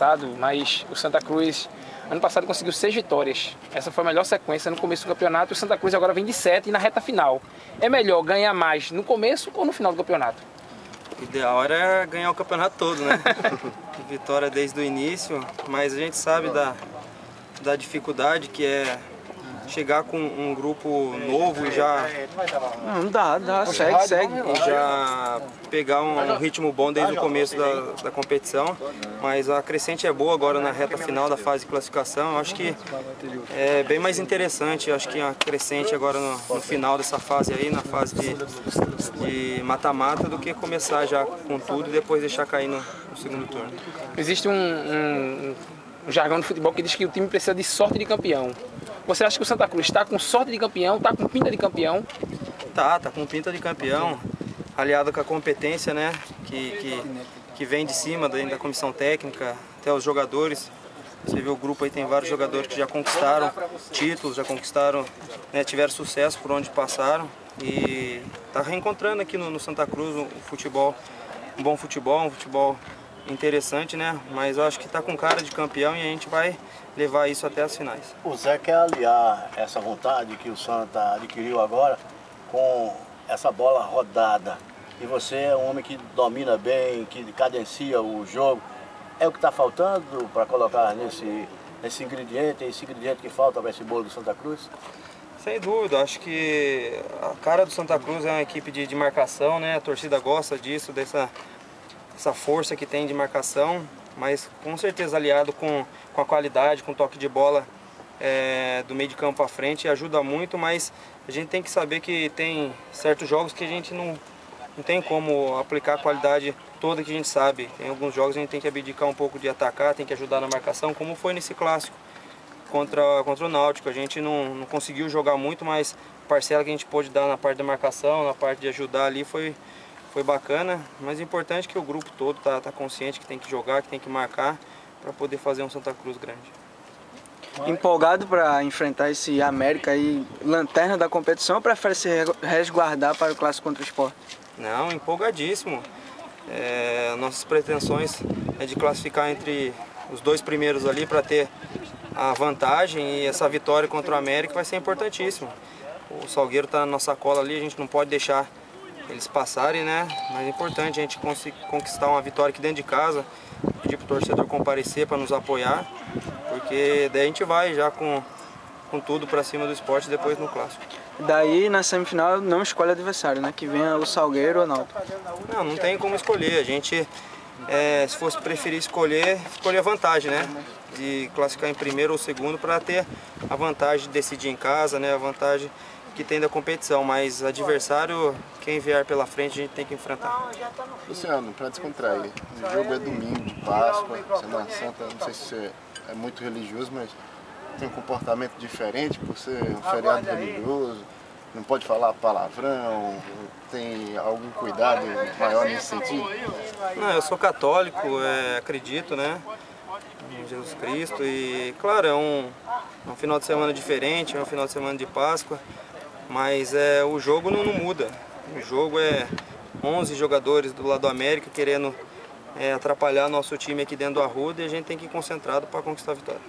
passado, mas o Santa Cruz ano passado conseguiu seis vitórias. Essa foi a melhor sequência no começo do campeonato. O Santa Cruz agora vem de sete e na reta final. É melhor ganhar mais no começo ou no final do campeonato? O ideal era ganhar o campeonato todo, né? Vitória desde o início, mas a gente sabe da, da dificuldade que é chegar com um grupo novo e já. Não dá, dá, segue, segue. E já pegar um, ritmo bom desde o começo da, da competição. Mas a crescente é boa agora na reta final da fase de classificação. Acho que é bem mais interessante. Acho que a crescente agora no, no final dessa fase aí, na fase de mata-mata, do que começar já com tudo e depois deixar cair no, no segundo turno. Existe um, um, um jargão do futebol que diz que o time precisa de sorte de campeão. Você acha que o Santa Cruz está com sorte de campeão, está com pinta de campeão? Tá, tá com pinta de campeão, aliado com a competência, né, que, que, que vem de cima da, comissão técnica, até os jogadores. Você vê o grupo aí, tem vários jogadores que já conquistaram títulos, já conquistaram, né, tiveram sucesso por onde passaram. E tá reencontrando aqui no, no Santa Cruz o futebol, um bom futebol, um futebol interessante, né? Mas eu acho que está com cara de campeão e a gente vai levar isso até as finais. O Zé quer aliar essa vontade que o Santa adquiriu agora com essa bola rodada. E você é um homem que domina bem, que cadencia o jogo. É o que está faltando para colocar nesse, nesse ingrediente, esse ingrediente que falta para esse bolo do Santa Cruz? Sem dúvida, acho que a cara do Santa Cruz é uma equipe de, de marcação, né? A torcida gosta disso, dessa essa força que tem de marcação, mas com certeza aliado com, com a qualidade, com o toque de bola é, do meio de campo à frente, ajuda muito, mas a gente tem que saber que tem certos jogos que a gente não, não tem como aplicar a qualidade toda que a gente sabe. Tem alguns jogos a gente tem que abdicar um pouco de atacar, tem que ajudar na marcação, como foi nesse clássico contra, contra o Náutico. A gente não, não conseguiu jogar muito, mas a parcela que a gente pôde dar na parte da marcação, na parte de ajudar ali foi, foi bacana, mas o importante é que o grupo todo está tá consciente que tem que jogar, que tem que marcar para poder fazer um Santa Cruz grande. Empolgado para enfrentar esse América aí, lanterna da competição, ou prefere se resguardar para o clássico contra o Sport? Não, empolgadíssimo. É, nossas pretensões é de classificar entre os dois primeiros ali para ter a vantagem e essa vitória contra o América vai ser importantíssimo. O Salgueiro está na nossa cola ali, a gente não pode deixar eles passarem, né? Mas é importante a gente conquistar uma vitória aqui dentro de casa, pedir para o torcedor comparecer para nos apoiar, porque daí a gente vai já com, com tudo para cima do esporte depois no clássico. Daí na semifinal não escolhe adversário, né? Que venha o Salgueiro ou não. Não, não tem como escolher. A gente, é, se fosse preferir escolher, escolher a vantagem, né? De classificar em primeiro ou segundo para ter a vantagem de decidir em casa, né? A vantagem que tem da competição, mas adversário, quem vier pela frente, a gente tem que enfrentar. Luciano, para descontrair, o jogo é domingo de Páscoa, Semana Santa, não sei se você é muito religioso, mas tem um comportamento diferente por ser um feriado religioso, não pode falar palavrão, tem algum cuidado maior nesse sentido? Não, eu sou católico, é, acredito, né? Em Jesus Cristo e, claro, é um, é um final de semana diferente, é um final de semana de Páscoa. Mas é, o jogo não, não muda. O jogo é 11 jogadores do lado do América querendo é, atrapalhar nosso time aqui dentro do Arruda e a gente tem que ir concentrado para conquistar a vitória.